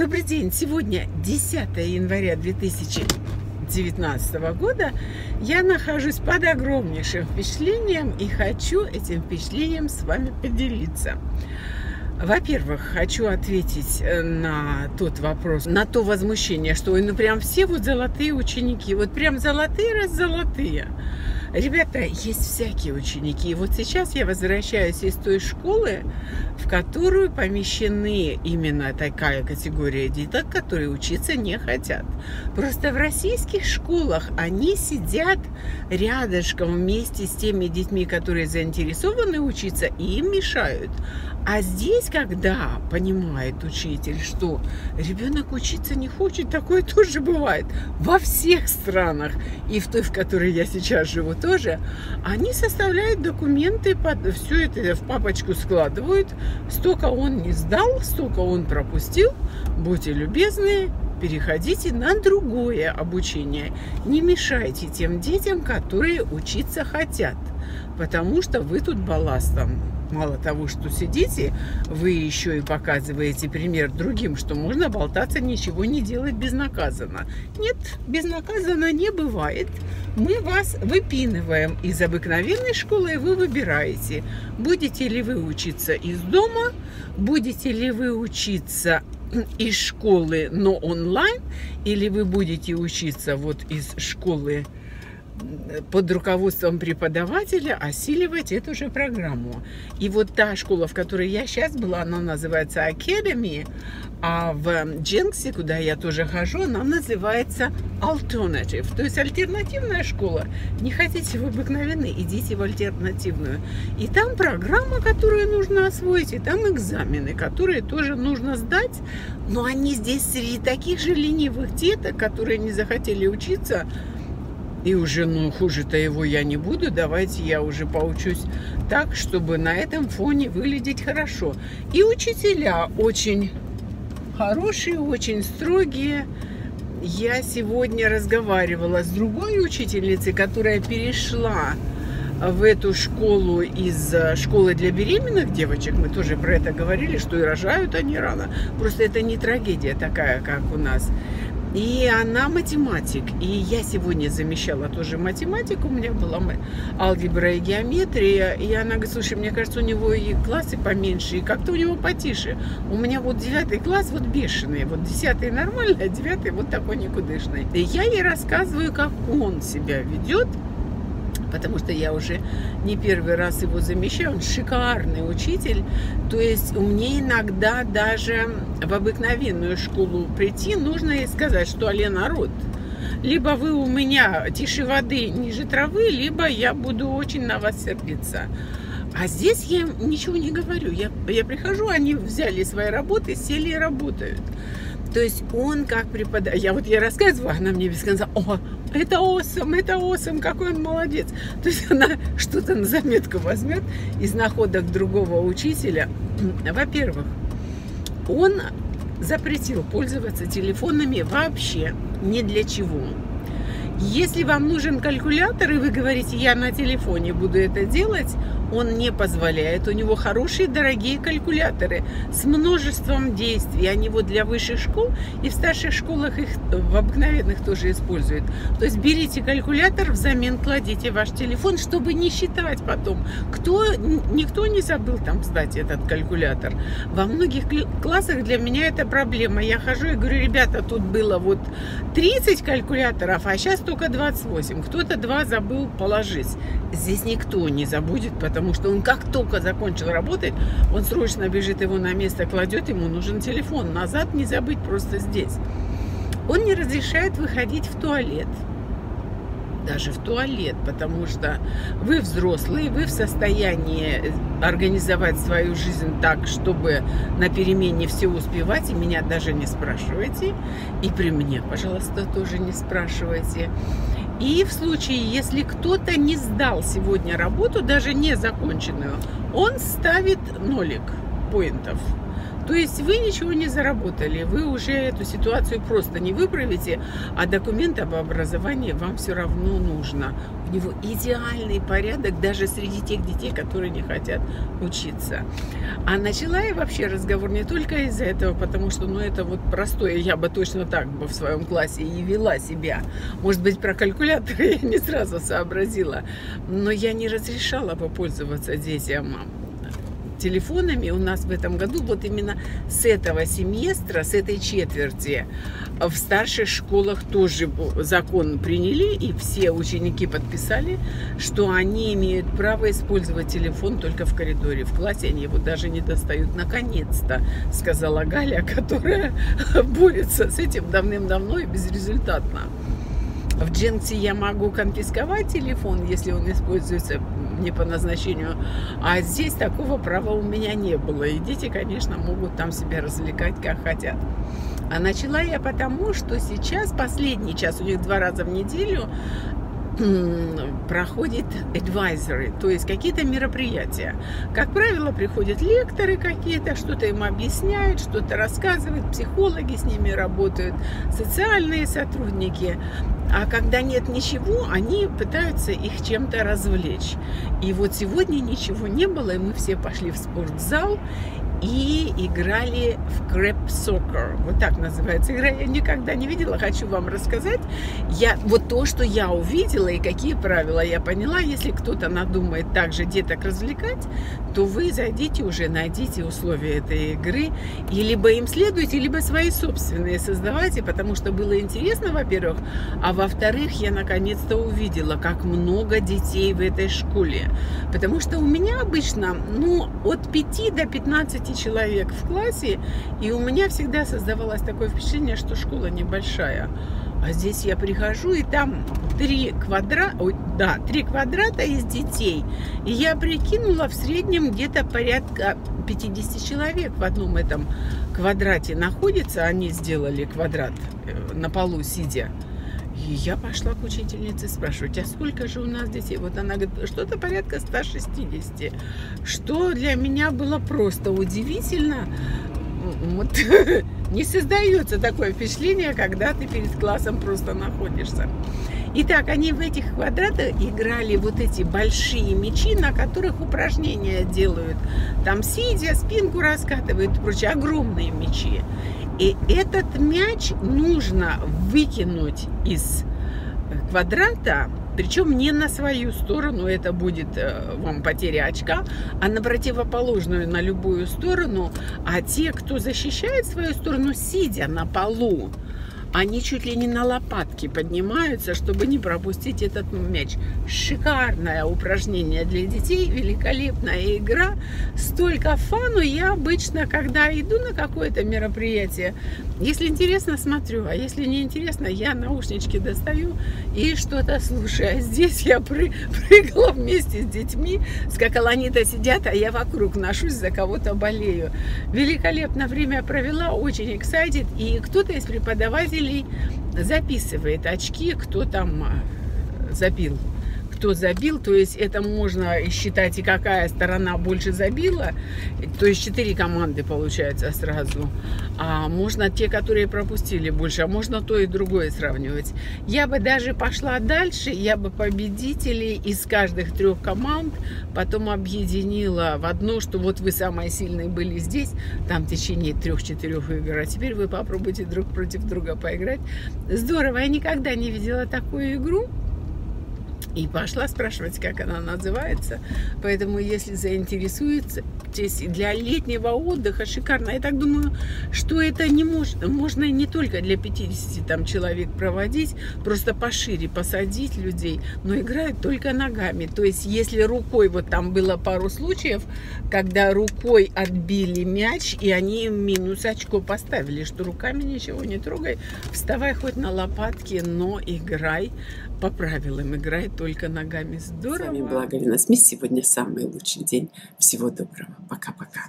Добрый день! Сегодня 10 января 2019 года. Я нахожусь под огромнейшим впечатлением и хочу этим впечатлением с вами поделиться. Во-первых, хочу ответить э, на тот вопрос, на то возмущение, что ну прям все вот золотые ученики, вот прям золотые раз золотые. Ребята, есть всякие ученики. И вот сейчас я возвращаюсь из той школы, в которую помещены именно такая категория деток, которые учиться не хотят. Просто в российских школах они сидят рядышком вместе с теми детьми, которые заинтересованы учиться, и им мешают. А здесь, когда понимает учитель, что ребенок учиться не хочет, такое тоже бывает во всех странах, и в той, в которой я сейчас живу тоже, они составляют документы, под, все это в папочку складывают, столько он не сдал, столько он пропустил, будьте любезны, переходите на другое обучение. Не мешайте тем детям, которые учиться хотят, потому что вы тут балластом мало того, что сидите, вы еще и показываете пример другим, что можно болтаться, ничего не делать безнаказанно. Нет, безнаказанно не бывает. Мы вас выпинываем из обыкновенной школы, и вы выбираете, будете ли вы учиться из дома, будете ли вы учиться из школы, но онлайн, или вы будете учиться вот из школы под руководством преподавателя осиливать эту же программу. И вот та школа, в которой я сейчас была, она называется Academy, а в Дженксе, куда я тоже хожу, она называется Alternative, то есть альтернативная школа. Не хотите в обыкновенной, идите в альтернативную. И там программа, которую нужно освоить, и там экзамены, которые тоже нужно сдать. Но они здесь среди таких же ленивых деток, которые не захотели учиться, и уже, ну, хуже-то его я не буду, давайте я уже поучусь так, чтобы на этом фоне выглядеть хорошо. И учителя очень хорошие, очень строгие. Я сегодня разговаривала с другой учительницей, которая перешла в эту школу из школы для беременных девочек. Мы тоже про это говорили, что и рожают они рано. Просто это не трагедия такая, как у нас. И она математик. И я сегодня замещала тоже математику. У меня была алгебра и геометрия. И она говорит, слушай, мне кажется, у него и классы поменьше, и как-то у него потише. У меня вот девятый класс вот бешеный. Вот десятый нормальный, а девятый вот такой никудышный. И я ей рассказываю, как он себя ведет потому что я уже не первый раз его замещаю. Он шикарный учитель. То есть мне иногда даже в обыкновенную школу прийти нужно и сказать, что але народ. Либо вы у меня тише воды, ниже травы, либо я буду очень на вас сердиться. А здесь я ничего не говорю. Я, я прихожу, они взяли свои работы, сели и работают. То есть он как преподаватель, я вот я рассказываю, она мне без конца, о, это осом, это осом, какой он молодец. То есть она что-то на заметку возьмет из находок другого учителя. Во-первых, он запретил пользоваться телефонами вообще ни для чего. Если вам нужен калькулятор, и вы говорите, я на телефоне буду это делать, он не позволяет. У него хорошие, дорогие калькуляторы с множеством действий. Они вот для высших школ и в старших школах их в обыкновенных тоже используют. То есть берите калькулятор, взамен кладите ваш телефон, чтобы не считать потом. Кто, никто не забыл там сдать этот калькулятор. Во многих классах для меня это проблема. Я хожу и говорю, ребята, тут было вот 30 калькуляторов, а сейчас только 28. Кто-то два забыл положить. Здесь никто не забудет, потому что он как только закончил работать, он срочно бежит его на место, кладет, ему нужен телефон. Назад не забыть просто здесь. Он не разрешает выходить в туалет. Даже в туалет, потому что вы взрослые, вы в состоянии организовать свою жизнь так, чтобы на перемене все успевать, и меня даже не спрашивайте. И при мне, пожалуйста, тоже не спрашивайте. И в случае, если кто-то не сдал сегодня работу, даже не законченную, он ставит нолик поинтов. То есть вы ничего не заработали, вы уже эту ситуацию просто не выправите, а документ об образовании вам все равно нужно. У него идеальный порядок даже среди тех детей, которые не хотят учиться. А начала я вообще разговор не только из-за этого, потому что, ну, это вот простое, я бы точно так бы в своем классе и вела себя. Может быть, про калькулятор я не сразу сообразила, но я не разрешала бы пользоваться детям телефонами у нас в этом году, вот именно с этого семестра, с этой четверти, в старших школах тоже закон приняли, и все ученики подписали, что они имеют право использовать телефон только в коридоре. В классе они его даже не достают. Наконец-то, сказала Галя, которая борется с этим давным-давно и безрезультатно. В Джинсе я могу конфисковать телефон, если он используется не по назначению. А здесь такого права у меня не было. И дети, конечно, могут там себя развлекать как хотят. А начала я потому, что сейчас последний час, у них два раза в неделю, проходит advisory, то есть какие-то мероприятия. Как правило, приходят лекторы какие-то, что-то им объясняют, что-то рассказывают, психологи с ними работают, социальные сотрудники. А когда нет ничего, они пытаются их чем-то развлечь. И вот сегодня ничего не было, и мы все пошли в спортзал, и играли в Crab Soccer. Вот так называется игра. Я никогда не видела, хочу вам рассказать. Я, вот то, что я увидела и какие правила я поняла, если кто-то надумает также деток развлекать, то вы зайдите уже, найдите условия этой игры, и либо им следуйте, либо свои собственные создавайте, потому что было интересно, во-первых, а во-вторых, я наконец-то увидела, как много детей в этой школе. Потому что у меня обычно, ну, от 5 до 15 человек в классе, и у меня всегда создавалось такое впечатление, что школа небольшая. А здесь я прихожу, и там три квадрата, да, три квадрата из детей. И я прикинула в среднем где-то порядка 50 человек в одном этом квадрате находится. Они сделали квадрат э, на полу сидя. Я пошла к учительнице спрашивать, а сколько же у нас детей? Вот она говорит, что-то порядка 160. Что для меня было просто удивительно. Вот Не создается такое впечатление, когда ты перед классом просто находишься. Итак, они в этих квадратах играли вот эти большие мячи, на которых упражнения делают. Там сидя, спинку раскатывают и прочее. Огромные мячи. И этот мяч нужно выкинуть из квадрата причем не на свою сторону, это будет э, вам потеря очка, а на противоположную, на любую сторону. А те, кто защищает свою сторону, сидя на полу, они чуть ли не на лопатки поднимаются, чтобы не пропустить этот мяч. Шикарное упражнение для детей, великолепная игра. Столько фану я обычно, когда иду на какое-то мероприятие, если интересно, смотрю, а если не интересно, я наушнички достаю и что-то слушаю. А здесь я пры прыгала вместе с детьми, скакала они-то сидят, а я вокруг ношусь, за кого-то болею. Великолепно время провела, очень excited, и кто-то из преподавателей зрителей записывает очки, кто там а, забил кто забил, то есть это можно считать и какая сторона больше забила, то есть четыре команды получается сразу, а можно те, которые пропустили больше, а можно то и другое сравнивать. Я бы даже пошла дальше, я бы победителей из каждых трех команд потом объединила в одно, что вот вы самые сильные были здесь, там в течение трех-четырех игр, а теперь вы попробуйте друг против друга поиграть. Здорово, я никогда не видела такую игру. И пошла спрашивать, как она называется. Поэтому, если заинтересуется, для летнего отдыха шикарно. Я так думаю, что это не мож, можно не только для 50 там, человек проводить, просто пошире посадить людей, но играют только ногами. То есть, если рукой, вот там было пару случаев, когда рукой отбили мяч, и они минус очко поставили, что руками ничего не трогай, вставай хоть на лопатки, но играй по правилам, играй только ногами. Здорово. С вами была Галина Смит. Сегодня самый лучший день. Всего доброго. Пока-пока.